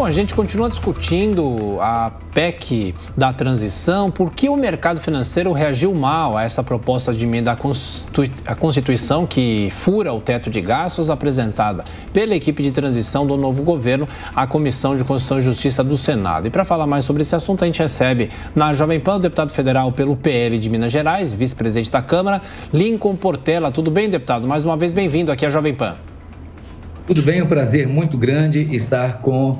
Bom, a gente continua discutindo a PEC da transição. Por que o mercado financeiro reagiu mal a essa proposta de emenda à Constituição que fura o teto de gastos apresentada pela equipe de transição do novo governo à Comissão de Constituição e Justiça do Senado? E para falar mais sobre esse assunto, a gente recebe na Jovem Pan o deputado federal pelo PL de Minas Gerais, vice-presidente da Câmara, Lincoln Portela. Tudo bem, deputado? Mais uma vez, bem-vindo aqui à Jovem Pan. Tudo bem, é um prazer muito grande estar com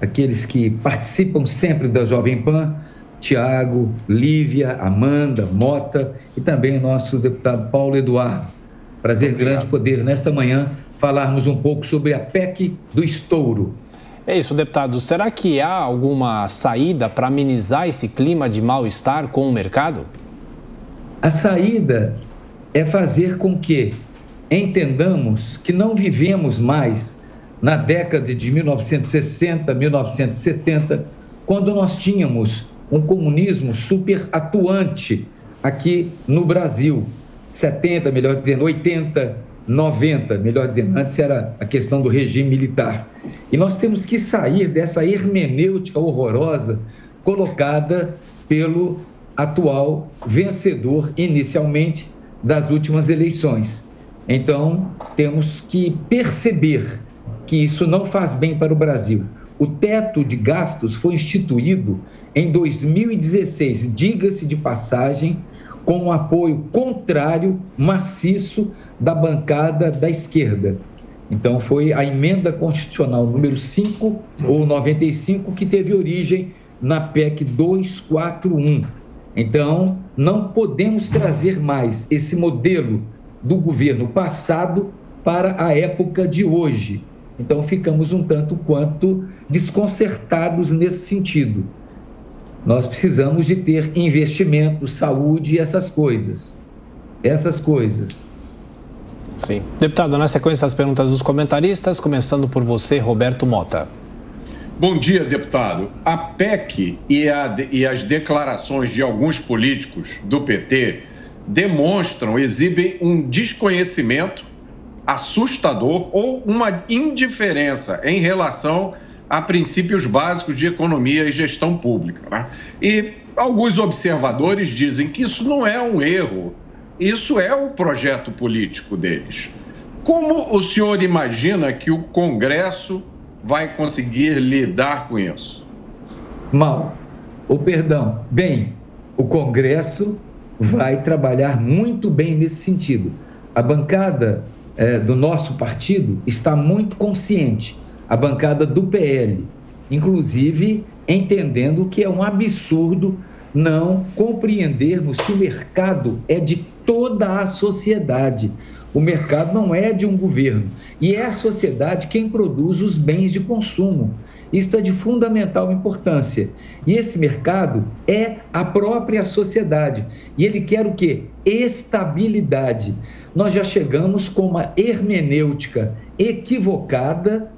aqueles que participam sempre da Jovem Pan, Tiago, Lívia, Amanda, Mota e também nosso deputado Paulo Eduardo. Prazer Obrigado. grande poder, nesta manhã, falarmos um pouco sobre a PEC do estouro. É isso, deputado. Será que há alguma saída para amenizar esse clima de mal-estar com o mercado? A saída é fazer com que entendamos que não vivemos mais na década de 1960, 1970, quando nós tínhamos um comunismo super atuante aqui no Brasil. 70, melhor dizendo, 80, 90, melhor dizendo, antes era a questão do regime militar. E nós temos que sair dessa hermenêutica horrorosa colocada pelo atual vencedor inicialmente das últimas eleições. Então, temos que perceber que isso não faz bem para o Brasil. O teto de gastos foi instituído em 2016, diga-se de passagem, com o apoio contrário, maciço, da bancada da esquerda. Então, foi a emenda constitucional número 5 ou 95 que teve origem na PEC 241. Então, não podemos trazer mais esse modelo do governo passado para a época de hoje. Então, ficamos um tanto quanto desconcertados nesse sentido. Nós precisamos de ter investimento, saúde e essas coisas. Essas coisas. Sim. Deputado, na sequência das perguntas dos comentaristas, começando por você, Roberto Mota. Bom dia, deputado. A PEC e, a, e as declarações de alguns políticos do PT demonstram, exibem um desconhecimento assustador ou uma indiferença em relação a princípios básicos de economia e gestão pública. Né? E alguns observadores dizem que isso não é um erro, isso é o projeto político deles. Como o senhor imagina que o Congresso vai conseguir lidar com isso? Mal. Ou perdão, bem, o Congresso vai trabalhar muito bem nesse sentido. A bancada é, do nosso partido está muito consciente, a bancada do PL, inclusive entendendo que é um absurdo não compreendermos que o mercado é de toda a sociedade. O mercado não é de um governo. E é a sociedade quem produz os bens de consumo. Isso é de fundamental importância. E esse mercado é a própria sociedade. E ele quer o quê? Estabilidade nós já chegamos com uma hermenêutica equivocada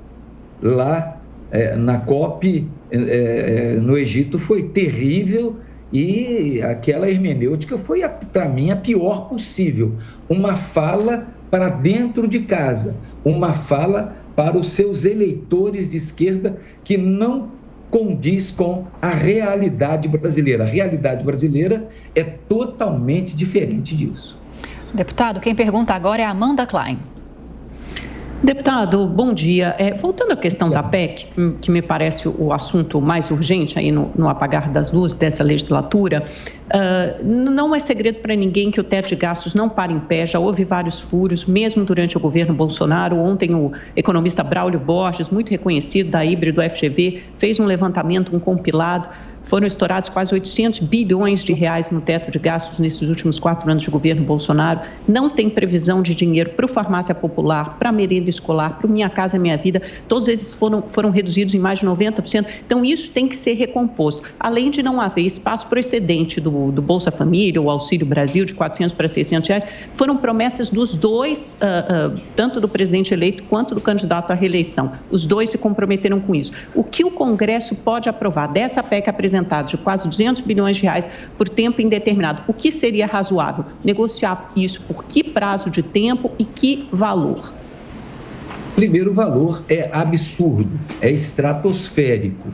lá é, na COP é, é, no Egito foi terrível e aquela hermenêutica foi, para mim, a pior possível. Uma fala para dentro de casa, uma fala para os seus eleitores de esquerda que não condiz com a realidade brasileira. A realidade brasileira é totalmente diferente disso. Deputado, quem pergunta agora é Amanda Klein. Deputado, bom dia. É, voltando à questão da PEC, que me parece o assunto mais urgente aí no, no apagar das luzes dessa legislatura, uh, não é segredo para ninguém que o teto de gastos não para em pé, já houve vários furos, mesmo durante o governo Bolsonaro. Ontem o economista Braulio Borges, muito reconhecido da híbrido FGV, fez um levantamento, um compilado foram estourados quase 800 bilhões de reais no teto de gastos nesses últimos quatro anos de governo Bolsonaro. Não tem previsão de dinheiro para o farmácia popular, para a merenda escolar, para o Minha Casa Minha Vida. Todos eles foram, foram reduzidos em mais de 90%. Então, isso tem que ser recomposto. Além de não haver espaço para o excedente do, do Bolsa Família, o Auxílio Brasil, de 400 para 600 reais, foram promessas dos dois, uh, uh, tanto do presidente eleito quanto do candidato à reeleição. Os dois se comprometeram com isso. O que o Congresso pode aprovar dessa PEC apresentada? De quase 200 bilhões de reais por tempo indeterminado. O que seria razoável? Negociar isso por que prazo de tempo e que valor? Primeiro, o valor é absurdo, é estratosférico.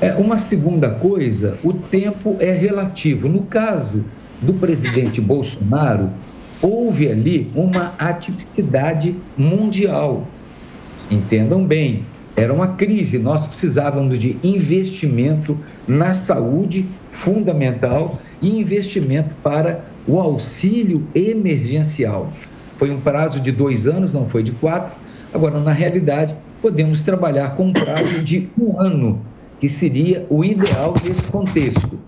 É, uma segunda coisa, o tempo é relativo. No caso do presidente Bolsonaro, houve ali uma atipicidade mundial. Entendam bem, era uma crise, nós precisávamos de investimento na saúde fundamental e investimento para o auxílio emergencial. Foi um prazo de dois anos, não foi de quatro. Agora, na realidade, podemos trabalhar com um prazo de um ano, que seria o ideal nesse contexto.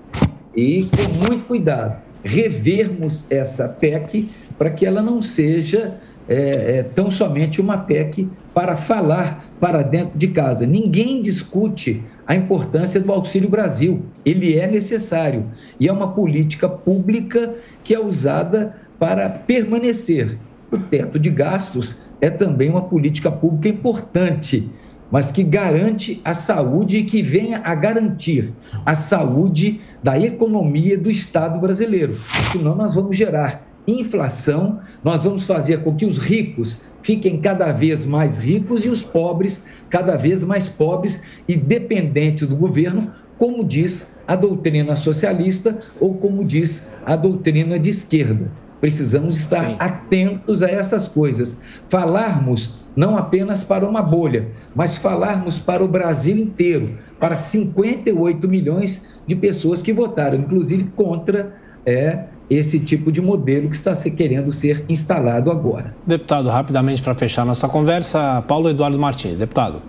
E, com muito cuidado, revermos essa PEC para que ela não seja é, é, tão somente uma PEC para falar para dentro de casa. Ninguém discute a importância do Auxílio Brasil. Ele é necessário e é uma política pública que é usada para permanecer. O teto de gastos é também uma política pública importante, mas que garante a saúde e que venha a garantir a saúde da economia do Estado brasileiro. Senão, nós vamos gerar inflação, nós vamos fazer com que os ricos fiquem cada vez mais ricos e os pobres cada vez mais pobres e dependentes do governo, como diz a doutrina socialista ou como diz a doutrina de esquerda. Precisamos estar Sim. atentos a essas coisas. Falarmos não apenas para uma bolha, mas falarmos para o Brasil inteiro, para 58 milhões de pessoas que votaram, inclusive contra é, esse tipo de modelo que está se querendo ser instalado agora. Deputado, rapidamente para fechar nossa conversa, Paulo Eduardo Martins. Deputado.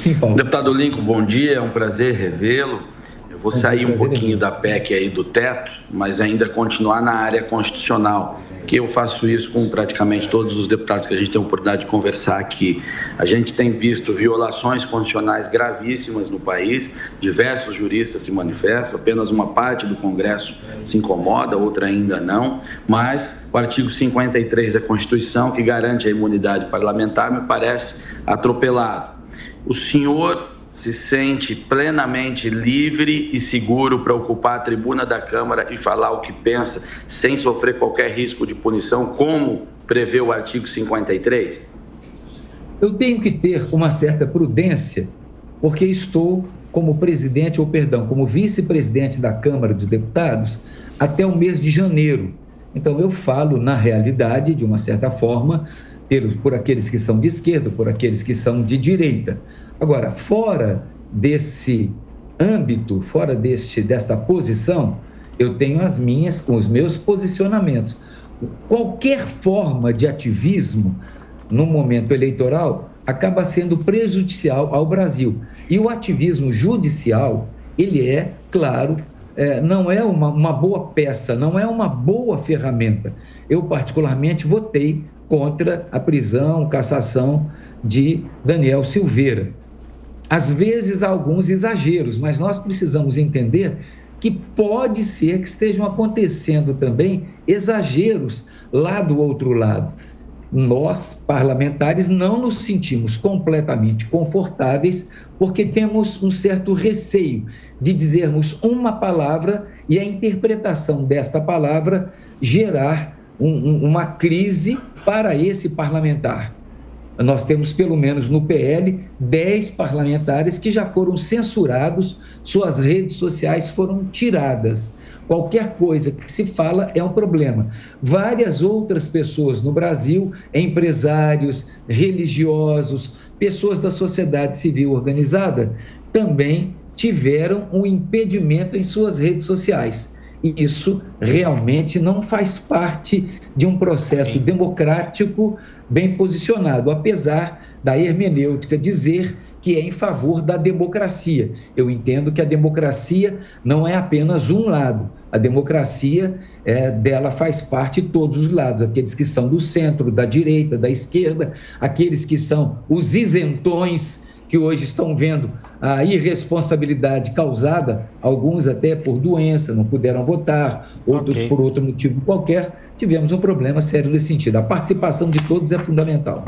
Sim, Paulo. Deputado Lincoln, bom dia, é um prazer revê-lo. Eu vou é sair um, um pouquinho da PEC aí do teto, mas ainda continuar na área constitucional que eu faço isso com praticamente todos os deputados que a gente tem a oportunidade de conversar aqui. A gente tem visto violações constitucionais gravíssimas no país, diversos juristas se manifestam, apenas uma parte do Congresso se incomoda, outra ainda não, mas o artigo 53 da Constituição, que garante a imunidade parlamentar, me parece atropelado. O senhor se sente plenamente livre e seguro para ocupar a tribuna da Câmara e falar o que pensa, sem sofrer qualquer risco de punição, como prevê o artigo 53? Eu tenho que ter uma certa prudência, porque estou como presidente, ou perdão, como vice-presidente da Câmara dos Deputados até o mês de janeiro. Então eu falo na realidade, de uma certa forma, por aqueles que são de esquerda, por aqueles que são de direita. Agora, fora desse âmbito, fora deste, desta posição, eu tenho as minhas, com os meus posicionamentos. Qualquer forma de ativismo no momento eleitoral acaba sendo prejudicial ao Brasil. E o ativismo judicial, ele é, claro, é, não é uma, uma boa peça, não é uma boa ferramenta. Eu, particularmente, votei contra a prisão, cassação de Daniel Silveira às vezes alguns exageros, mas nós precisamos entender que pode ser que estejam acontecendo também exageros lá do outro lado. Nós, parlamentares, não nos sentimos completamente confortáveis porque temos um certo receio de dizermos uma palavra e a interpretação desta palavra gerar um, um, uma crise para esse parlamentar. Nós temos, pelo menos no PL, 10 parlamentares que já foram censurados, suas redes sociais foram tiradas. Qualquer coisa que se fala é um problema. Várias outras pessoas no Brasil, empresários, religiosos, pessoas da sociedade civil organizada, também tiveram um impedimento em suas redes sociais. E isso realmente não faz parte de um processo Sim. democrático bem posicionado, apesar da hermenêutica dizer que é em favor da democracia. Eu entendo que a democracia não é apenas um lado. A democracia é, dela faz parte de todos os lados, aqueles que são do centro, da direita, da esquerda, aqueles que são os isentões que hoje estão vendo a irresponsabilidade causada, alguns até por doença, não puderam votar, outros okay. por outro motivo qualquer, tivemos um problema sério nesse sentido. A participação de todos é fundamental.